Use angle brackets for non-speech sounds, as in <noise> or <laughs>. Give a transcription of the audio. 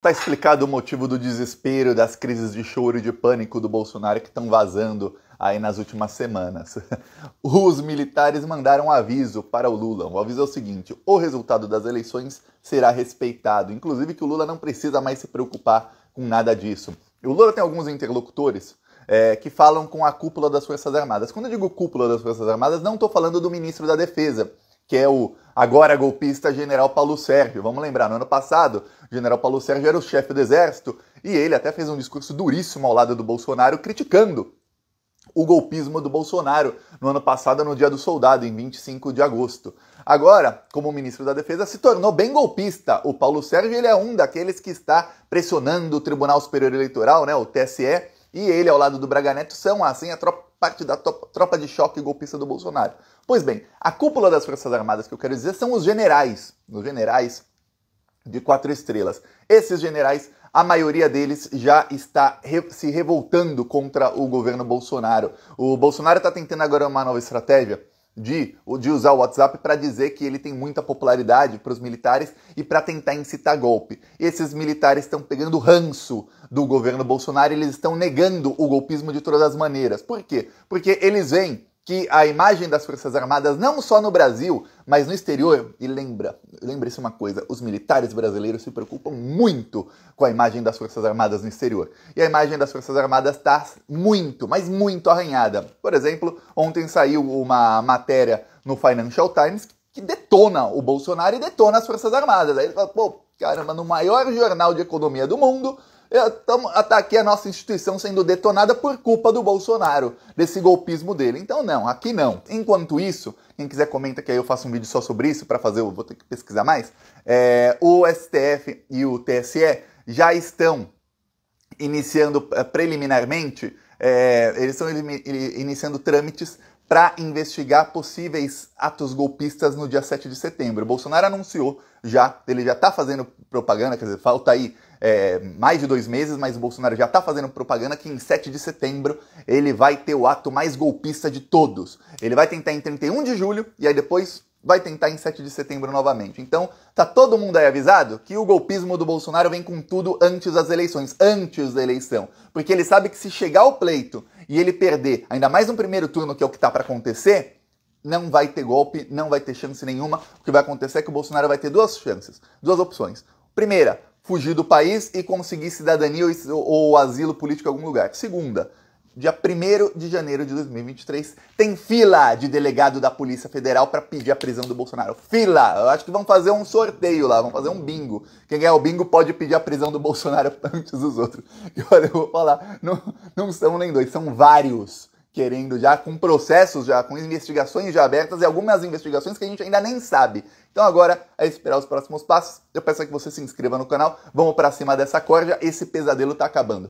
Tá explicado o motivo do desespero, das crises de choro e de pânico do Bolsonaro que estão vazando aí nas últimas semanas. <laughs> Os militares mandaram um aviso para o Lula. O aviso é o seguinte: o resultado das eleições será respeitado. Inclusive que o Lula não precisa mais se preocupar com nada disso. O Lula tem alguns interlocutores é, que falam com a cúpula das Forças Armadas. Quando eu digo cúpula das Forças Armadas, não estou falando do ministro da Defesa, que é o agora golpista general Paulo Sérgio. Vamos lembrar, no ano passado, o general Paulo Sérgio era o chefe do exército e ele até fez um discurso duríssimo ao lado do Bolsonaro, criticando o golpismo do Bolsonaro no ano passado, no Dia do Soldado, em 25 de agosto. Agora, como ministro da Defesa, se tornou bem golpista. O Paulo Sérgio ele é um daqueles que está pressionando o Tribunal Superior Eleitoral, né, o TSE, e ele, ao lado do Braga Neto, são assim a tropa, parte da tropa de choque golpista do Bolsonaro. Pois bem, a cúpula das Forças Armadas que eu quero dizer são os generais, os generais de quatro estrelas. Esses generais, a maioria deles já está re se revoltando contra o governo Bolsonaro. O Bolsonaro está tentando agora uma nova estratégia de, de usar o WhatsApp para dizer que ele tem muita popularidade para os militares e para tentar incitar golpe. Esses militares estão pegando ranço do governo Bolsonaro, eles estão negando o golpismo de todas as maneiras. Por quê? Porque eles veem que a imagem das Forças Armadas, não só no Brasil, mas no exterior, e lembra, lembre-se uma coisa, os militares brasileiros se preocupam muito com a imagem das Forças Armadas no exterior. E a imagem das Forças Armadas está muito, mas muito arranhada. Por exemplo, ontem saiu uma matéria no Financial Times que detona o Bolsonaro e detona as Forças Armadas. Aí ele fala, pô, caramba, no maior jornal de economia do mundo, Está aqui a nossa instituição sendo detonada por culpa do Bolsonaro, desse golpismo dele. Então, não, aqui não. Enquanto isso, quem quiser comenta que aí eu faço um vídeo só sobre isso, para fazer, eu vou ter que pesquisar mais. É, o STF e o TSE já estão iniciando eh, preliminarmente, é, eles estão iniciando trâmites para investigar possíveis atos golpistas no dia 7 de setembro. O Bolsonaro anunciou já, ele já está fazendo propaganda, quer dizer, falta aí é, mais de dois meses, mas o Bolsonaro já está fazendo propaganda que em 7 de setembro ele vai ter o ato mais golpista de todos. Ele vai tentar em 31 de julho e aí depois vai tentar em 7 de setembro novamente. Então, tá todo mundo aí avisado que o golpismo do Bolsonaro vem com tudo antes das eleições, antes da eleição. Porque ele sabe que se chegar ao pleito e ele perder, ainda mais no primeiro turno, que é o que tá para acontecer, não vai ter golpe, não vai ter chance nenhuma. O que vai acontecer é que o Bolsonaro vai ter duas chances, duas opções. Primeira, fugir do país e conseguir cidadania ou, ou asilo político em algum lugar. Segunda, dia 1 de janeiro de 2023, tem fila de delegado da Polícia Federal para pedir a prisão do Bolsonaro. Fila! Eu acho que vão fazer um sorteio lá, vão fazer um bingo. Quem ganhar o bingo pode pedir a prisão do Bolsonaro <laughs> antes dos outros. E olha, eu vou falar, não, não são nem dois, são vários querendo já, com processos já, com investigações já abertas e algumas investigações que a gente ainda nem sabe. Então agora é esperar os próximos passos. Eu peço que você se inscreva no canal. Vamos para cima dessa corda. Esse pesadelo tá acabando.